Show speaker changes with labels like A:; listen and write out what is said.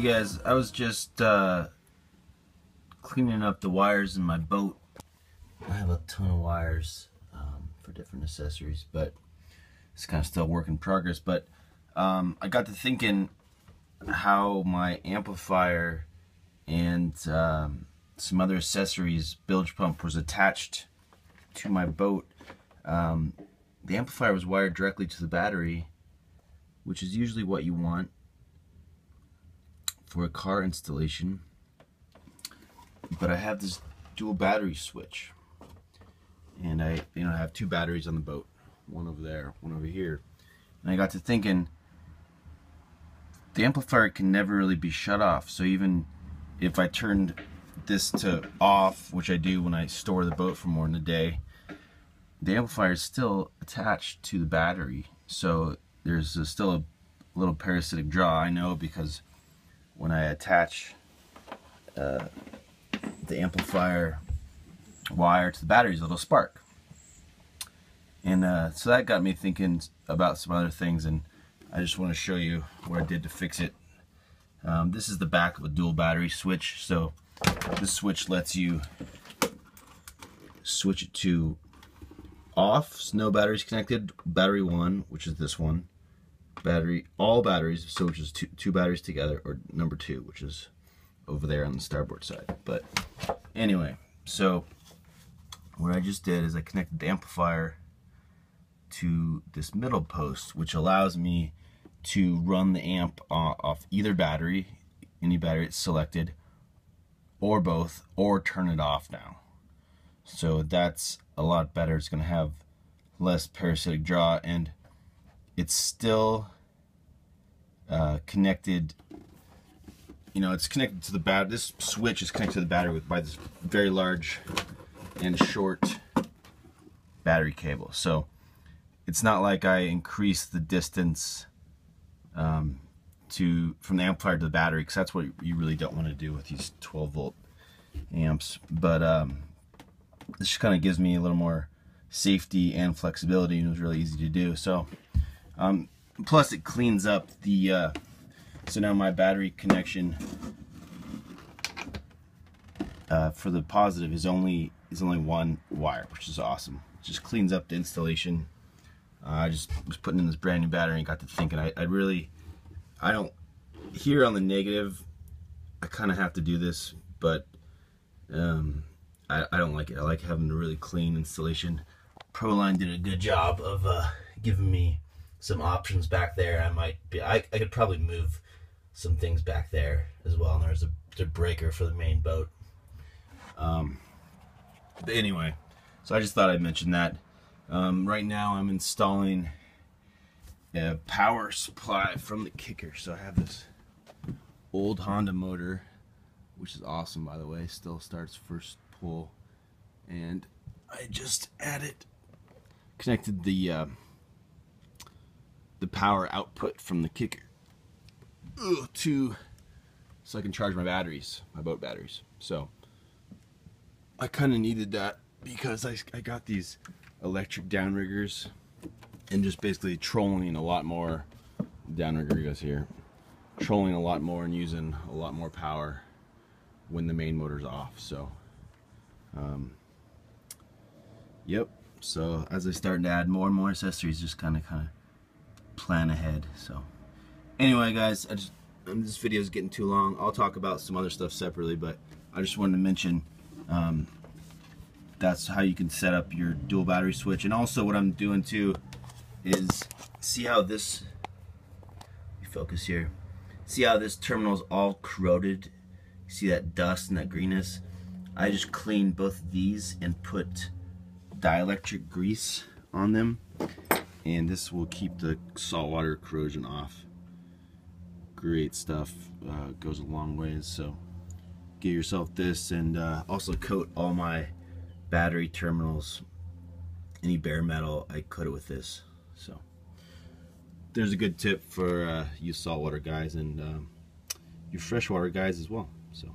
A: You guys, I was just uh, cleaning up the wires in my boat. I have a ton of wires um, for different accessories, but it's kind of still work in progress. But um, I got to thinking how my amplifier and um, some other accessories bilge pump was attached to my boat. Um, the amplifier was wired directly to the battery, which is usually what you want for a car installation. But I have this dual battery switch. And I, you know, I have two batteries on the boat. One over there, one over here. And I got to thinking, the amplifier can never really be shut off. So even if I turned this to off, which I do when I store the boat for more than a day, the amplifier is still attached to the battery. So there's a, still a little parasitic draw. I know because when I attach uh, the amplifier wire to the batteries, it'll spark. And uh, so that got me thinking about some other things, and I just want to show you what I did to fix it. Um, this is the back of a dual battery switch. So this switch lets you switch it to off, so no batteries connected, battery one, which is this one, battery, all batteries, so which is two, two batteries together, or number two, which is over there on the starboard side. But anyway, so what I just did is I connected the amplifier to this middle post, which allows me to run the amp off either battery, any battery it's selected, or both, or turn it off now. So that's a lot better. It's going to have less parasitic draw and it's still uh, connected you know it's connected to the battery this switch is connected to the battery with by this very large and short battery cable. So it's not like I increase the distance um, to from the amplifier to the battery because that's what you really don't want to do with these 12 volt amps. But um, this just kind of gives me a little more safety and flexibility and it was really easy to do. So um, plus it cleans up the uh, so now my battery connection uh, for the positive is only is only one wire which is awesome just cleans up the installation uh, I just was putting in this brand new battery and got to thinking I, I really I don't here on the negative I kind of have to do this but um, I, I don't like it. I like having a really clean installation. Proline did a good job of uh, giving me some options back there. I might be, I, I could probably move some things back there as well. And there's a, a breaker for the main boat. Um, but anyway, so I just thought I'd mention that. Um, right now I'm installing a power supply from the kicker. So I have this old Honda motor, which is awesome by the way. Still starts first pull and I just added connected the uh, the power output from the kicker. To so I can charge my batteries my boat batteries. So I kind of needed that because I, I got these electric downriggers and just basically trolling a lot more. Downrigger goes here trolling a lot more and using a lot more power when the main motor's off so um, yep. So as I start to add more and more accessories just kind of kind of plan ahead so. Anyway guys I just this video is getting too long. I'll talk about some other stuff separately but I just wanted to mention um, that's how you can set up your dual battery switch. And also what I'm doing too is see how this focus here. See how this terminal is all corroded? See that dust and that greenness? I just cleaned both of these and put dielectric grease on them and this will keep the saltwater corrosion off. Great stuff uh, goes a long ways. So get yourself this and uh, also coat all my battery terminals. Any bare metal I coat it with this. So there's a good tip for uh, you saltwater guys and um, you freshwater guys as well. So